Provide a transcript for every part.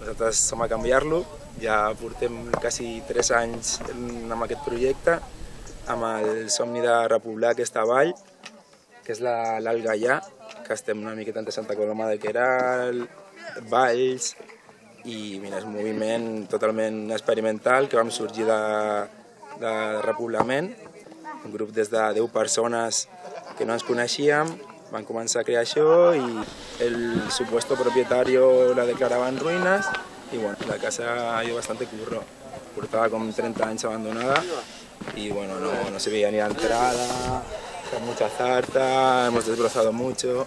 nosaltres som a canviar-lo, ja portem quasi 3 anys amb aquest projecte, amb el somni de repoblar aquesta vall, que és l'Alt Gaià, que estem una miqueta entre Santa Coloma de Queral, Valls, i mira, és un moviment totalment experimental que vam sorgir de, de repoblament, un grup des de 10 persones que no ens coneixíem, van començar a crear això i el supuesto propietario la declarava en ruïnes i bueno, la casa ha ido bastante curro. Portava com 30 anys abandonada y bueno, no, no se veía ni la entrada, con mucha zarta, hemos desbrozado mucho.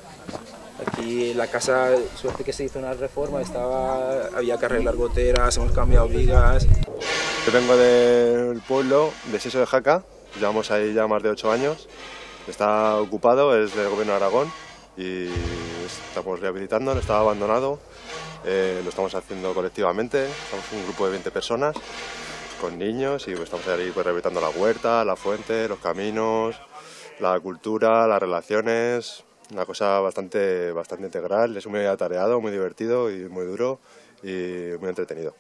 Aquí la casa, suerte que se hizo una reforma, estaba, había que arreglar goteras, hemos cambiado vigas. Yo vengo del pueblo de Seso de Jaca, llevamos ahí ya más de 8 años. Está ocupado, es del gobierno de Aragón y estamos rehabilitando, estaba abandonado, eh, lo estamos haciendo colectivamente, somos un grupo de 20 personas con niños y estamos ahí pues, rehabilitando la huerta, la fuente, los caminos, la cultura, las relaciones, una cosa bastante, bastante integral, és muy atareado, muy divertido i muy duro i muy entretenido.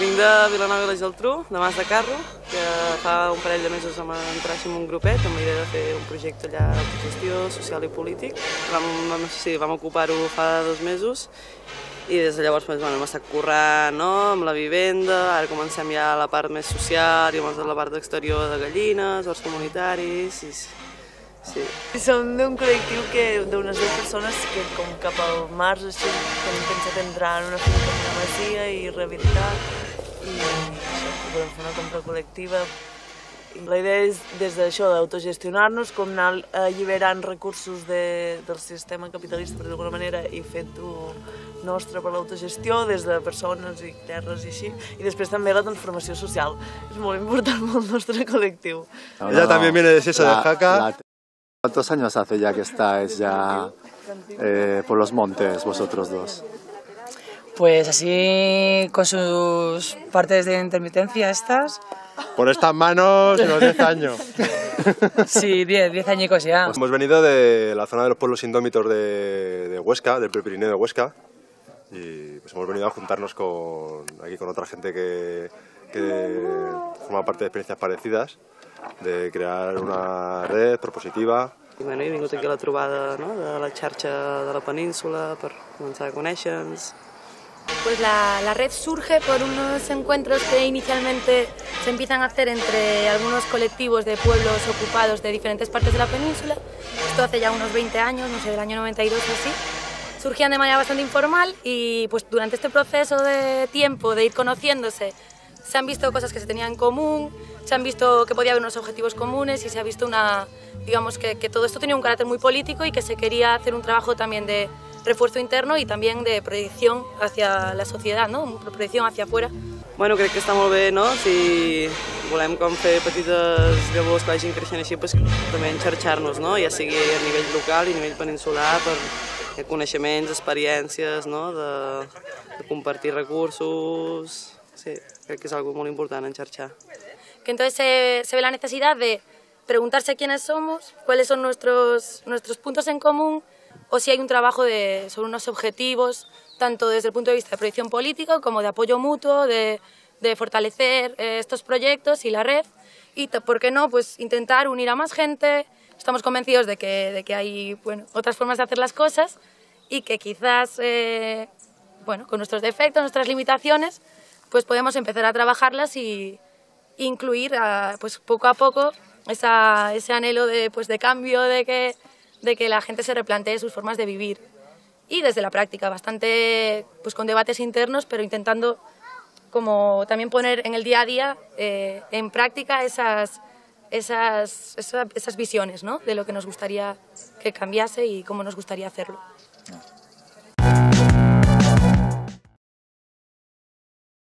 Vinc de Vilanova i la Geltrú, de Mas de Carro, que fa un parell de mesos vam entrar en un grupet amb la idea de fer un projecte allà d'autogestió social i polític. Vam, vam, sí, vam ocupar-ho fa dos mesos i des de llavors doncs, bueno, hem estat currant no? amb la vivenda, ara comencem ja la part més social i la part d'exterior de gallines, horts comunitaris, i Sí. Som d'un col·lectiu que d'unes dues persones que com cap al març així tenim pensat entrar en una finca una masia i rehabilitar i això, volem fer una compra col·lectiva. La idea és des d'això d'autogestionar-nos, com anar alliberant recursos de, del sistema capitalista per d'alguna manera i fent-ho nostre per l'autogestió des de persones i terres i així, i després també la transformació social. És molt important pel nostre col·lectiu. No, Ella no, també viene de César de Jaca. La, ¿Cuántos años hace ya que estáis ya eh, por los montes vosotros dos? Pues así con sus partes de intermitencia estas. Por estas manos unos 10 años. Sí, 10, 10 añicos ya. Pues hemos venido de la zona de los pueblos indómitos de, de Huesca, del Prepirineo de Huesca, y pues hemos venido a juntarnos con, aquí con otra gente que, que forma parte de experiencias parecidas de crear una red propositiva. I bueno, he vingut aquí a la trobada no? de la xarxa de la península per començar a conèixer-nos. Pues la, la, red surge por unos encuentros que inicialmente se empiezan a hacer entre algunos colectivos de pueblos ocupados de diferentes partes de la península. Esto hace ya unos 20 años, no sé, del año 92 o así. Surgían de manera bastante informal y pues durante este proceso de tiempo de ir conociéndose se han visto cosas que se tenían en común, se han visto que podía haber unos objetivos comunes y se ha visto una, digamos que, que todo esto tenía un carácter muy político y que se quería hacer un trabajo también de refuerzo interno i també de proyección hacia la societat, no? proyección hacia afuera. Bueno, crec que està molt bé, no? Si volem com fer petites llavors que vagin creixent així, pues, també enxarxar-nos, no? ja sigui a nivell local i a nivell peninsular, per coneixements, experiències, no? de, de compartir recursos... Sí, crec que és algo molt important enxarxar. que entonces se, ve la necesidad de preguntarse quiénes somos, cuáles son nuestros, nuestros puntos en común o si hay un trabajo de, sobre unos objetivos, tanto desde el punto de vista de proyección política como de apoyo mutuo, de, fortalecer eh, estos proyectos y la red y, ¿por qué no?, pues intentar unir a más gente. Estamos convencidos de que, de que hay bueno, otras formas de hacer las cosas y que quizás, eh, bueno, con nuestros defectos, nuestras limitaciones, pues podemos empezar a trabajarlas y, incluir a, pues poco a poco esa, ese anhelo de, pues de cambio, de que, de que la gente se replantee sus formas de vivir. Y desde la práctica, bastante pues con debates internos, pero intentando como también poner en el día a día eh, en práctica esas, esas, esas, esas visiones ¿no? de lo que nos gustaría que cambiase y cómo nos gustaría hacerlo.